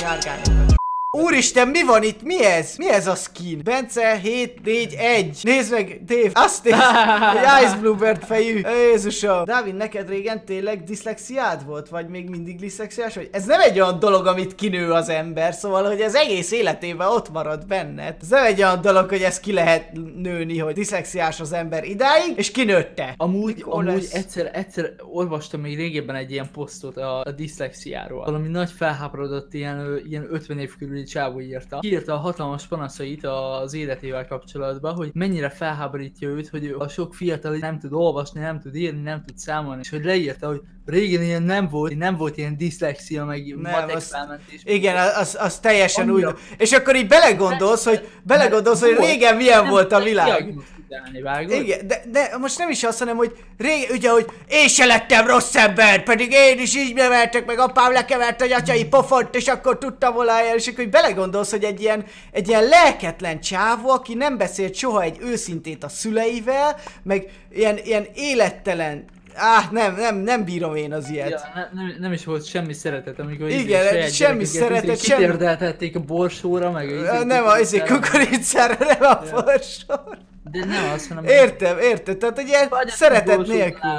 járgányokat. Úristen, mi van itt? Mi ez? Mi ez a skin? Bence 741. Nézd meg, Dave, azt nézd. Egy Ice Bluebird fejű. Jézusom. Dávid, neked régen tényleg diszlexiád volt? Vagy még mindig diszlexiás vagy? Ez nem egy olyan dolog, amit kinő az ember, szóval, hogy ez egész életében ott marad benned. Ez nem egy olyan dolog, hogy ez ki lehet nőni, hogy diszlexiás az ember idáig, és kinőtte. Amúgy, Mikor amúgy lesz? egyszer, egyszer olvastam még régebben egy ilyen posztot a, a diszlexiáról. Valami nagy felháborodott ilyen, ilyen 50 év körüli csávó írta. Kiírta a hatalmas panaszait az életével kapcsolatban, hogy mennyire felháborítja őt, hogy a sok fiatal nem tud olvasni, nem tud írni, nem tud számolni, és hogy leírta, hogy régen ilyen nem volt, nem volt ilyen diszlexia, meg matek azt- felmentés. Igen, az, az teljesen Annyira- úgy. És akkor így belegondolsz, hogy belegondolsz, hogy régen milyen Nem volt a világ. Igen, de, de most nem is azt, hanem, hogy régen, ugye, hogy én se lettem rossz ember, pedig én is így neveltek, meg apám lekevert a atyai pofont, és akkor tudtam volna el, és akkor így belegondolsz, hogy egy ilyen, egy ilyen lelketlen csávó, aki nem beszélt soha egy őszintét a szüleivel, meg ilyen, ilyen élettelen, áh, nem, nem, nem bírom én az ilyet. Ja, ne, nem, nem is volt semmi szeretet, amikor Igen, izé semmi szeretet, semmi- kitérdeltették a borsóra, meg izé nem a izé kukoricára, nem a forsor. De nem azt, hanem... Értem, értem, tehát egy ilyen Vagy szeretet nélkül.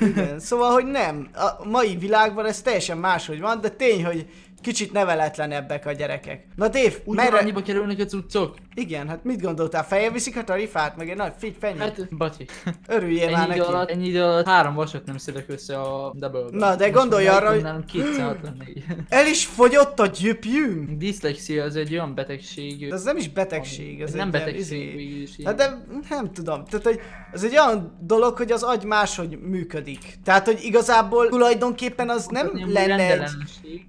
Igen, szóval, hogy nem. A mai világban ez teljesen máshogy van, de tény, hogy kicsit neveletlenebbek a gyerekek. Na Dave, Úgy merre... annyiba kerülnek a cuccok? Igen, hát mit gondoltál? Feljel viszik a tarifát? Meg egy nagy figy fenyő? Hát, bacsi. Örüljél már Ennyi idő, neki. alatt, ennyi idő alatt három vasat nem szedek össze a double Na, de gondolj arra, hogy- Nem 264. El is fogyott a gyöpjünk? Diszlexia az egy olyan betegség. De az nem is betegség, ez nem ilyen betegség, izé- is Hát de nem tudom, tehát hogy ez egy olyan dolog, hogy az agy máshogy működik. Tehát, hogy igazából tulajdonképpen az nem lenne egy... rendellenesség,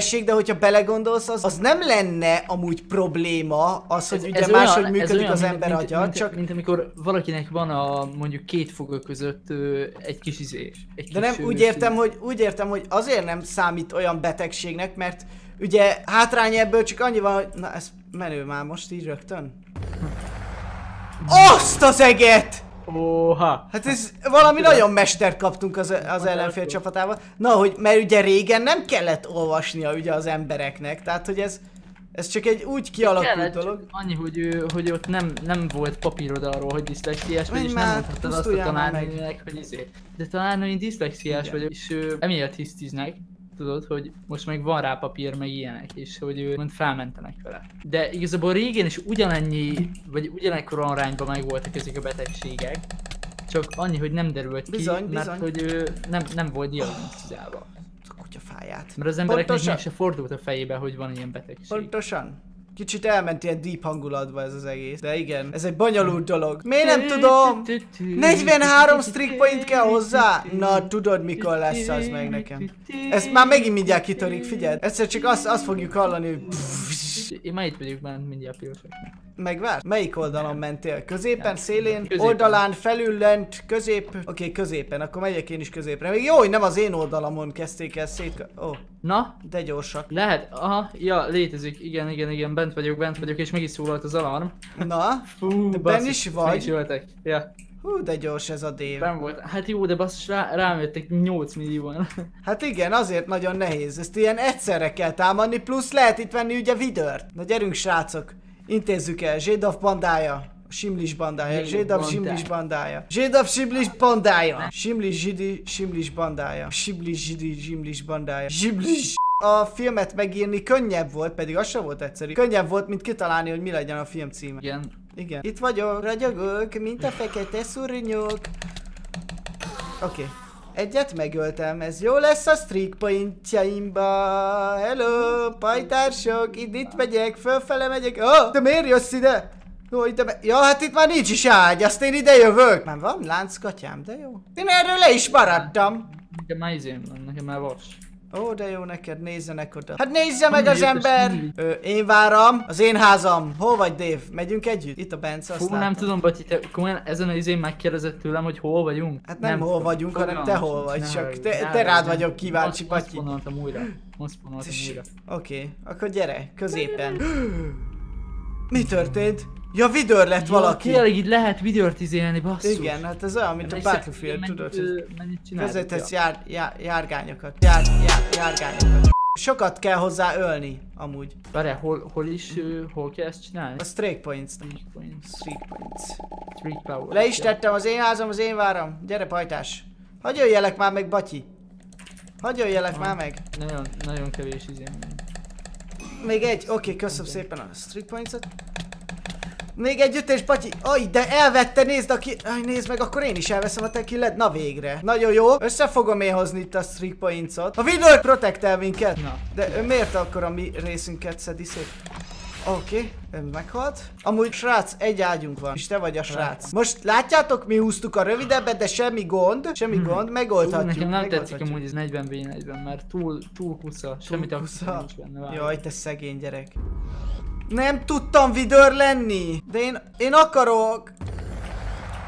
Rendellenesség, de hogyha belegondolsz, az, az nem lenne amúgy probléma, az, hogy ugye máshogy ez működik olyan, az ember mint, agya, mint, csak... mint, amikor valakinek van a mondjuk két foga között ö, egy kis izés. Egy De kis, nem, úgy értem, hogy, úgy értem, hogy azért nem számít olyan betegségnek, mert ugye hátrány ebből csak annyi van, hogy... Na, ez menő már most így rögtön. Azt az eget! Óha! Hát ez valami nagyon mestert kaptunk az, az ellenfél csapatával. Na, hogy, mert ugye régen nem kellett olvasnia ugye az embereknek, tehát hogy ez, ez csak egy úgy kialakult Kellett, dolog. annyi, hogy, ő, hogy ott nem, nem volt papírod arról, hogy diszlexiás vagy, és nem mondhattad azt a tanárnőnek, hogy izé. De talán én diszlexiás vagyok, és ő, emiatt hisztiznek, tudod, hogy most meg van rá papír, meg ilyenek, és hogy ő mond felmentenek vele. De igazából régen is ugyanennyi, vagy ugyanekkor arányban meg voltak ezek a betegségek, csak annyi, hogy nem derült ki, Bizony, mert bizony. hogy ő nem, nem volt diagnosztizálva. A kutyafáját. Mert az embereknek Pontosan. meg se fordult a fejébe, hogy van ilyen betegség. Pontosan. Kicsit elment ilyen deep hangulatba ez az egész. De igen, ez egy bonyolult dolog. Miért nem tudom? 43 streak point kell hozzá? Na, tudod mikor lesz az meg nekem. Ez már megint mindjárt kitörik, figyeld. Egyszer csak azt, azt fogjuk hallani, hogy Én már itt vagyok bent mindjárt pirosoknak. megvár. Melyik oldalon mentél? Középen, szélén, Középen. oldalán, felül, lent, közép. Oké, okay, középen, akkor megyek én is középre. Még jó, hogy nem az én oldalamon kezdték el szét... Ó, oh, Na, de gyorsak. lehet, aha, ja, létezik, igen, igen, igen, bent vagyok, bent vagyok, és meg is szólalt az alarm. Na, Fú, benn is meg vagy? is öltek. Ja, hú, de gyors ez a dév. ben volt. Hát jó, de basszus, rá, rám jöttek 8 millióan. Hát igen, azért nagyon nehéz. Ezt ilyen egyszerre kell támadni, plusz lehet itt venni ugye vidört. Na gyerünk srácok, intézzük el. Zsédav bandája. Simlis bandája. Zsédav. Simlis bandája. Zsédav Simlis bandája. Simlis Zsidi Simlis bandája. Simlis Zsidi Simlis bandája. Simlis a filmet megírni könnyebb volt, pedig az sem volt egyszerű. Könnyebb volt, mint kitalálni, hogy mi legyen a film címe. Igen. Igen. Itt vagyok, ragyogok, mint a fekete szurnyok. Oké. Okay. Egyet megöltem, ez jó lesz a streak pointjaimba. Hello, pajtársok, itt, itt megyek, fölfele megyek. Oh, te miért jössz ide? Jó, ide me- ja, hát itt már nincs is ágy, azt én ide jövök. Már van lánckatyám, de jó. Én erről le is maradtam. Nekem már izém van, nekem már vas. Ó, de jó neked, nézzenek oda. Hát nézze meg az ember! Ö, én várom, az én házam. Hol vagy, Dave? Megyünk együtt? Itt a Bence, azt Fú, nem tudom, Bati, te komolyan ezen az izén megkérdezett tőlem, hogy hol vagyunk? Hát nem, hol vagyunk, hanem te hol vagy, Ne csak te- ne te rád haragudj, vagyok nem. kíváncsi, Most- Most vonaltam újra. Most vonaltam újra. Oké, akkor gyere, középen. Mi történt? Ja, vidőr lett Jó, valaki. Tényleg így lehet videót izélni, basszus. Igen, hát ez olyan, mint a Battlefield, tudod, vezethetsz jár, jár, járgányokat. Jár, jár, járgányokat. sokat kell hozzá ölni, amúgy. Várjál, hol, hol is, ö, hol kell ezt csinálni? A strike points. Three points, Street points. three power. Le is tettem az én házam, az én váram. Gyere pajtás. Hagy jöjjelek már meg, Batyi. Hagy jöjjelek már meg. Nagyon, nagyon kevés van. Még egy, oké, köszönöm szépen a street points-ot. Még egy ütés, Patyi. Aj, de elvette, nézd aki... Aj, nézd meg, akkor én is elveszem a tequillet. Na végre. Nagyon jó. Össze fogom én hozni itt a street points-ot. A videó protektel minket. Na. De ő miért akkor a mi részünket szedi szét? Oké, okay, meghalt. Amúgy srác, egy ágyunk van, és te vagy a srác. Most látjátok, mi húztuk a rövidebbet, de semmi gond, semmi gond, Ú, megoldhatjuk. nekem nem tetszik megoldhatjuk. amúgy ez 40 v 40 mert túl, túl kusza, semmit kusza. nincs benne. várj. Jaj, te szegény gyerek. Nem tudtam vidőr lenni, de én, én akarok.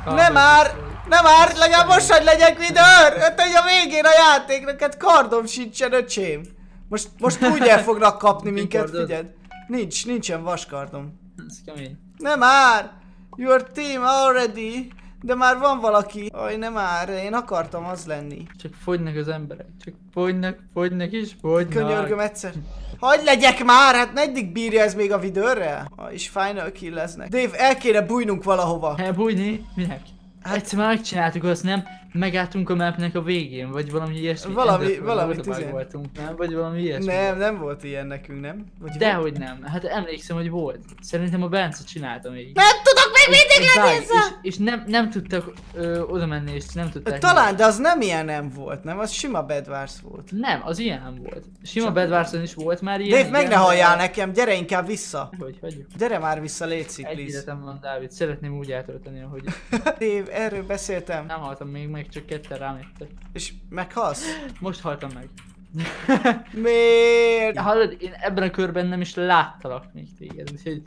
Nem már! Nem már! Legalább most, hogy legyek vidőr! Hát hogy a végén a játéknak, hát kardom sincsen, öcsém. Most, most úgy el fognak kapni Mi minket, figyeld. Nincs, nincsen vaskardom. Ez kemény. Nem már! Your team already! De már van valaki. Aj, nem már, én akartam az lenni. Csak fogynak az emberek. Csak fogynak, fogynak és fogynak. Könyörgöm egyszer. Hogy legyek már, hát meddig bírja ez még a vidőrrel? Ah, és final kill lesznek. Dave, el kéne bújnunk valahova. Hát bújni? Minek? Hát egyszer már megcsináltuk azt, nem? Megálltunk a mapnek a végén, vagy valami ilyesmi. Valami- valami tizen- voltunk, nem? Vagy valami ilyesmi. Nem, nem volt ilyen nekünk, nem? Vagy volt? Dehogy nem. Hát emlékszem, hogy volt. Szerintem a Bence csinálta még. Nem tudok még mindig És, lenni és, és nem, nem tudtak ö, oda menni, és nem tudták. Talán, de az nem ilyen nem volt, nem? Az sima Bedwars volt. Nem, az ilyen volt. Sima Csak- Bedwarson is volt már ilyen. Dave, meg ne halljál nekem, gyere inkább vissza. Hogy, hogy? Gyere már vissza, létszik, Egy van, Dávid. Szeretném úgy eltölteni, hogy Dave, erről beszéltem. nem haltam még meg, csak ketten rám jöttek. És meghalsz? Most haltam meg. Miért? Hallod, én ebben a körben nem is láttalak még téged, úgyhogy...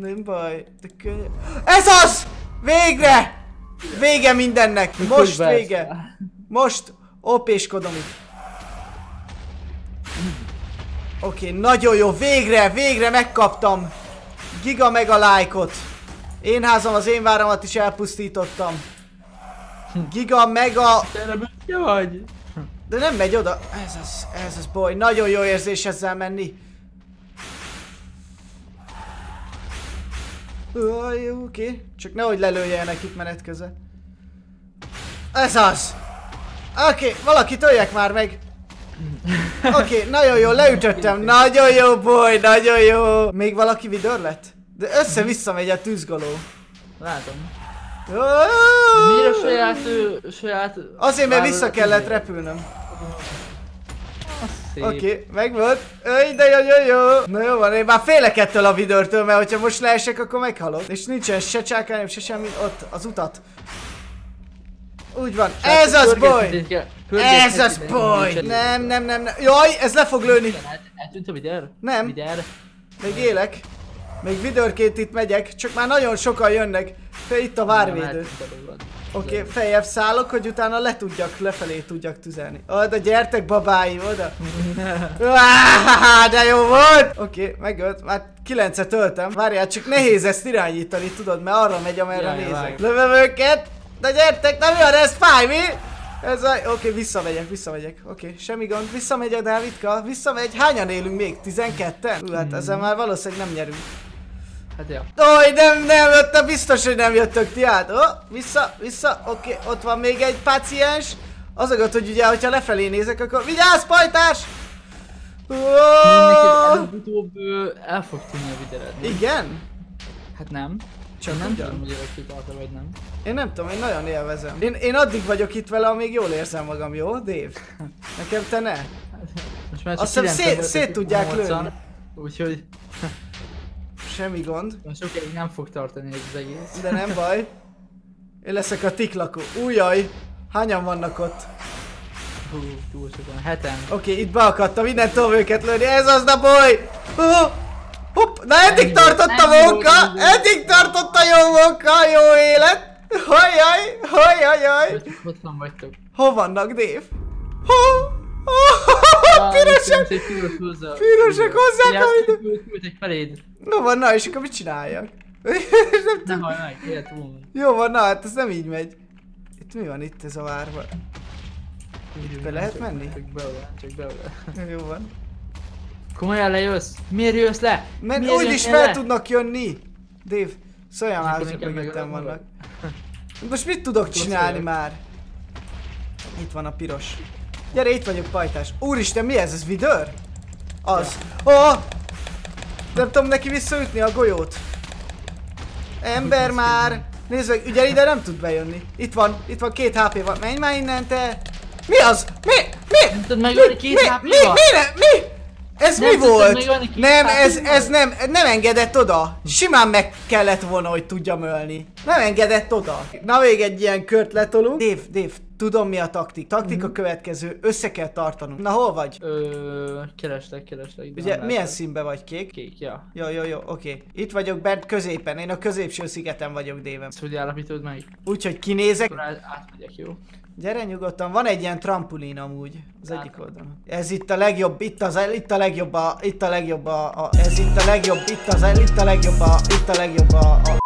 Nem baj, de könnyű. Ez az! Végre! Vége mindennek! Most vége! Most opéskodom itt. Oké, okay, nagyon jó, végre, végre megkaptam. Giga meg a lájkot. Én házam, az én váramat is elpusztítottam. Giga mega... Büszke vagy? De nem megy oda. Ez az, ez az boy. Nagyon jó érzés ezzel menni. Oké, okay. csak nehogy lelőjenek itt menet közben. Ez az! Oké, okay, valaki töljek már meg! Oké, okay, nagyon jó, leütöttem. Nagyon jó, boy, nagyon jó. Még valaki vidor lett? De össze-vissza megy a tűzgoló. Látom. Miért a saját, ö, saját... Azért, mert vissza kellett repülnöm. Oké, okay, meg volt. Öj, de jó, jó, jó. Na jó van, én már félek ettől a vidőrtől, mert hogyha most leesek, akkor meghalok. És nincsen se csákányom, se semmi, ott az utat. Úgy van, ez az kell- Ez az nincs Nem, nem, nem, nem. Jaj, ez le fog lőni. El- Eltűnt a videóra? Nem. Még élek. Még vidőrként itt megyek, csak már nagyon sokan jönnek. Fe itt a várvédő. Oké, okay, feljebb szállok, hogy utána le tudjak, lefelé tudjak tüzelni. Oda gyertek babáim, oda. De jó volt! Oké, okay, megölt, már kilencet töltem. Várjál, csak nehéz ezt irányítani, tudod, mert arra megy, amerre Jaj, nézek. Lövöm őket! De gyertek, nem jön, ez fáj, mi? Ez a... Oké, okay, visszamegyek, visszamegyek. Oké, okay, semmi gond. Visszamegy a Dávidka, visszamegy. Hányan élünk még? 12-en? Hú, hát ezzel már valószínűleg nem nyerünk. Hát ja. Oj, nem, nem, ott biztos, hogy nem jöttök ti át. Ó, vissza, vissza, oké, okay, ott van még egy páciens. Az a gond, hogy ugye, hogyha lefelé nézek, akkor vigyázz, pajtás! Ó, Neked előbb-utóbb el fog tűnni a videód. nem? Igen? Hát nem. Csak nem tudom, hogy örökké tartja vagy nem. Én nem tudom, én nagyon élvezem. Én, én addig vagyok itt vele, amíg jól érzem magam, jó, Dave? Nekem te ne. Most már Azt hiszem 9-en szét- szét tudják 8-an, lőni. Úgyhogy Semmi gond, most sokáig nem fog tartani ez az egész. de nem baj. Én leszek a tiklakó. Újjaj, hányan vannak ott? Hú, túl sokan. Heten. Oké, okay, itt beakadtam, innen tudom őket lőni, ez az a! Oh, hopp, na eddig tartott a volt. eddig tartott a jó munka, a jó élet! Hajjaj, hajjajaj! Vagy Hottan vagytok. Hol vannak, Dave? Ho, ho, pirosak! Pirosak hozzák a. Küldtek feléd. No van, na és akkor mit csináljak? Nem Ne tudom. volna. Jó van, na hát ez nem így megy. Itt mi van itt ez a várban? Be lehet menni? Csak be csak be. Jó van. Komolyan lejössz? Miért jössz le? Mert Miért úgyis fel le? tudnak jönni. Dave, szóljál már, inkább mögöttem vannak. Most mit tudok csinálni már? Itt van a piros. Gyere, itt vagyok, pajtás. Úristen, mi ez? Ez vidőr? Az. Ó! Oh! Nem tudom neki visszaütni a golyót. Ember már! Nézd meg, ugye ide nem tud bejönni. Itt van, itt van, két HP van. Menj már innen, te! Mi az? Mi? Mi? Nem tudod megölni két mi? HP-val? Mi? Mi? Ne? Mi? Ez Nem mi volt? Nem, ez, ez nem, nem engedett oda. Simán meg kellett volna, hogy tudjam ölni. Nem engedett oda. Na még egy ilyen kört letolunk. Dave, Dave, tudom mi a taktik. Taktika Mhm. következő, össze kell tartanunk. Na hol vagy? Ö, kereslek. de Ugye milyen színbe vagy kék? Kék, ja. Jó, jó, jó, oké. Itt vagyok bent középen, én a középső szigeten vagyok, Dave. Ezt hogy állapítod meg? Úgyhogy kinézek. Akkor át- átmegyek, jó? Gyere nyugodtan, van egy ilyen trampulin amúgy, az Látom. egyik oldalon. Ez itt a legjobb, itt az, itt a legjobb a, itt a legjobb a, a ez itt a legjobb, itt az, itt a legjobb a, itt a legjobb a, a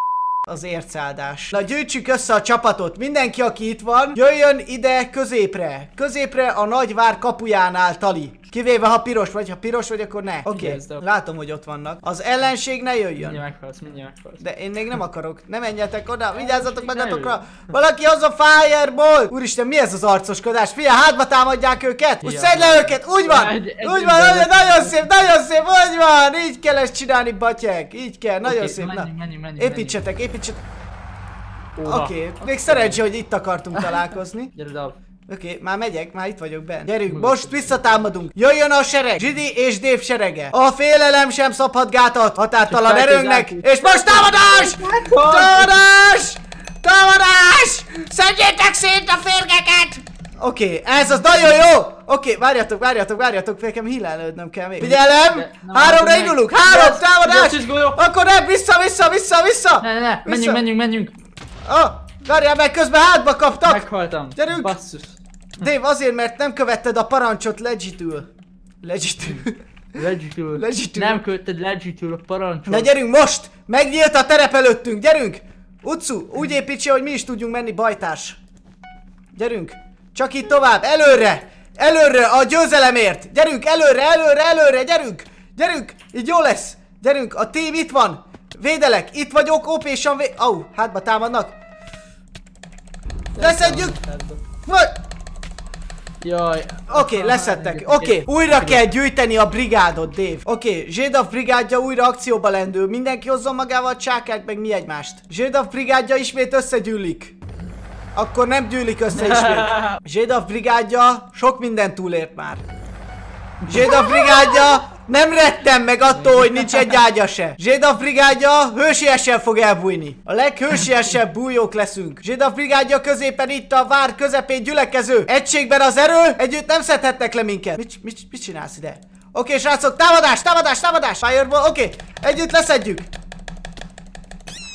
az ércáldás. Na gyűjtsük össze a csapatot, mindenki aki itt van, jöjjön ide középre. Középre a nagyvár kapujánál tali. Kivéve ha piros vagy, ha piros vagy akkor ne. Oké, okay. Látom hogy ott vannak. Az ellenség ne jöjjön. Mindjárt meghalsz, mindjárt meghalsz. De én még nem akarok. Ne menjetek oda, vigyázzatok magatokra. Valaki hozza Fireball! Úristen, mi ez az arcoskodás? Figyelj, hátba támadják őket! Úgy szedd le őket! Úgy van! Úgy van, nagyon, nagyon szép, nagyon szép, úgy van! Így kell ezt csinálni, batyek! Így kell, nagyon Oké, szép. Menjünk, menjünk, menjünk, építsetek, építsetek. Óva. Oké, még szerencsé, hogy itt akartunk találkozni. Gyere, Dav. Oké, már megyek, már itt vagyok bent. Gyerünk, Mögötted. most visszatámadunk. Jöjjön a sereg, Zsidi és Dave serege. A félelem sem szabhat gátat határtalan erőnknek. És most támadás! Támadás! Támadás! Szedjétek szét a férgeket! Oké, ez az nagyon jó! Oké, várjatok, várjatok, várjatok, nekem hílelődnöm kell még. Figyelem! De- nem Háromra indulunk! Három, Yes, támadás! golyó. Akkor nem, vissza, vissza, vissza, vissza! Ne, ne, ne, Vissza. menjünk, menjünk, menjünk. Ah, várjál meg, közben hátba kaptak! Meghaltam. Gyerünk. Basszus. Dave, azért, mert nem követted a parancsot legitül. Legitül. Legitül. Legitül. Nem követted legitül a parancsot. Na gyerünk most! Megnyílt a terep előttünk, gyerünk! Utcu, úgy építse, hogy mi is tudjunk menni, bajtárs. Gyerünk! Csak itt tovább, előre! Előre, a győzelemért! Gyerünk, előre, előre, előre, gyerünk! Gyerünk! Így jó lesz! Gyerünk, a tím itt van! Védelek, itt vagyok, OP-san vé... Au, hátba támadnak! Leszedjük! Vagy! Jaj. Oké, okay, leszettek. Oké, okay, újra kell gyűjteni a brigádot, Dave. Oké, okay, Zsédav brigádja újra akcióba lendül. Mindenki hozzon magával csákát, meg mi egymást. Zsédav brigádja ismét összegyűlik. Akkor nem gyűlik össze ismét. Zsédav brigádja sok mindent túlért már. Zsédav brigádja nem rettem meg attól, hogy nincs egy ágya se. Zsédav brigádja hősiesen fog elbújni. A leghősiesebb bújók leszünk. Zsédav brigádja középen itt a vár közepén gyülekező. Egységben az erő, együtt nem szedhetnek le minket. Mit, mit, mit csinálsz ide? Oké, srácok, támadás, támadás, támadás! Fireball, oké, együtt leszedjük.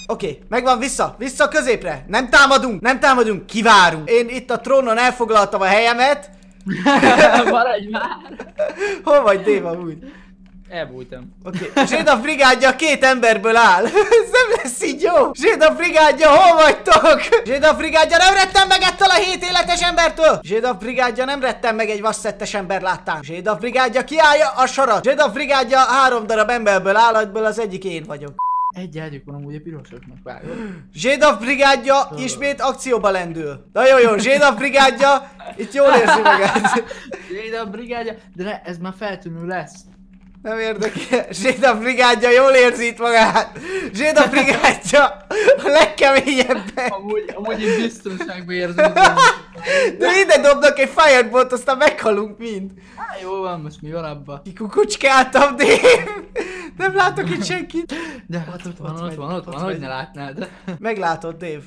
Oké, megvan vissza, vissza középre. Nem támadunk, nem támadunk, kivárunk. Én itt a trónon elfoglaltam a helyemet. Maradj már. Hol vagy Déva úgy? Elbújtam. Oké, okay. Zséda brigádja két emberből áll. Ez nem lesz így jó. Zséda brigádja, hol vagytok? Zséda brigádja, nem rettem meg ettől a hét életes embertől. Zséda brigádja, nem rettem meg egy vasszettes ember láttán. Zséda brigádja, kiállja a sarat. Zséda brigádja három darab emberből áll, az egyik én vagyok. Egy ágyuk van amúgy a pirosoknak, vágod. Zsédav brigádja ismét akcióba lendül. Nagyon jó, Zsédav brigádja itt jól érzi magát. A brigádja, de ne, ez már feltűnő lesz. Nem érdekel. Zsédav brigádja jól érzi itt magát. Zsédav brigádja a legkeményebben. Amúgy, amúgy én biztonságban érzem. De ide dobnak egy firebolt, aztán meghalunk mind. Á, jó van, most mi van abba? Kikukucskáltam, Dave. Nem látok itt senkit. De hát ott van, ott van, ott van, hogy ne látnád. Meglátod, Dave.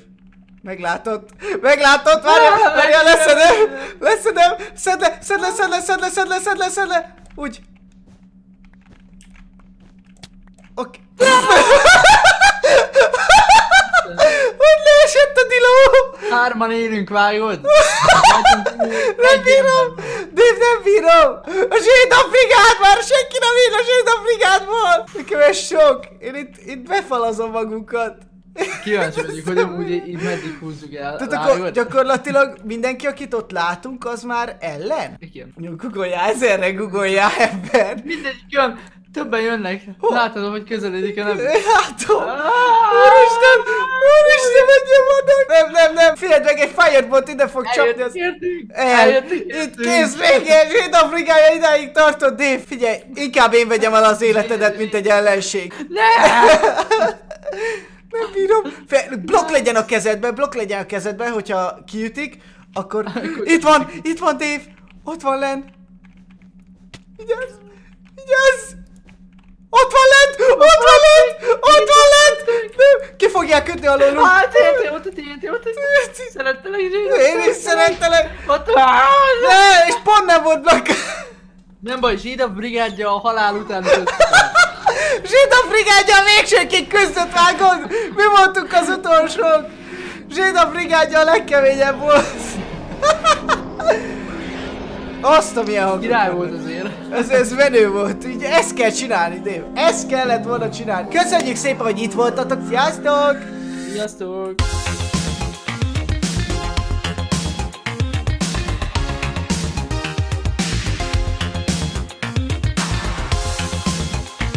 Meglátod. Meglátod, várja, várja, leszedem, leszedem, szedd le, szedd le, szedd le, szedd le, szedd le, szedd le, szedd le. Úgy. Oké. Hogy leesett a diló? Hárman élünk, vágod? Nem bírom! Dave, nem bírom! A már! Ír a Zséda brigádból! Nekem ez sok! Én itt, itt befalazom magunkat. Kíváncsi vagyok, hogy amúgy így meddig húzzuk el. Tehát akkor gyakorlatilag mindenki, akit ott látunk, az már ellen? Igen. Googolja, ezerre googolja ember. Mindegyik jön, többen jönnek. Látod, hogy közeledik a nem. Látom! Úristen! Úristen, mennyien vannak! Nem, nem, nem! Figyeld meg, egy Firebot ide fog csapni az... El, itt kész vége, Zsidó brigája idáig tartott, Dave, figyelj, inkább én vegyem el az életedet, mint egy ellenség. Ne! Nem bírom. Fe, blokk legyen a kezedben, blokk legyen a kezedben, hogyha kiütik, akkor... Itt van, itt van Dave, ott van len. Vigyázz, vigyázz! Ott van lent! Ott van lent! Ott van lent! Nem, Ki fogják kötni alólunk? Hát, érti, ott a TNT, ott a TNT. Szerettelek, Zsidó. Én is szerettelek! Ott a... Ne, és pont nem volt blokk! Nem baj, Zsida brigádja a halál után köztem. Zsidó brigádja végsőkig küzdött vágod! Mi voltunk az utolsók! Zsidó brigádja a legkeményebb volt! Azt a milyen hangok Király volt azért. Ez, ez menő volt, így ezt kell csinálni, Dave. Ezt kellett volna csinálni. Köszönjük szépen, hogy itt voltatok, sziasztok! Sziasztok!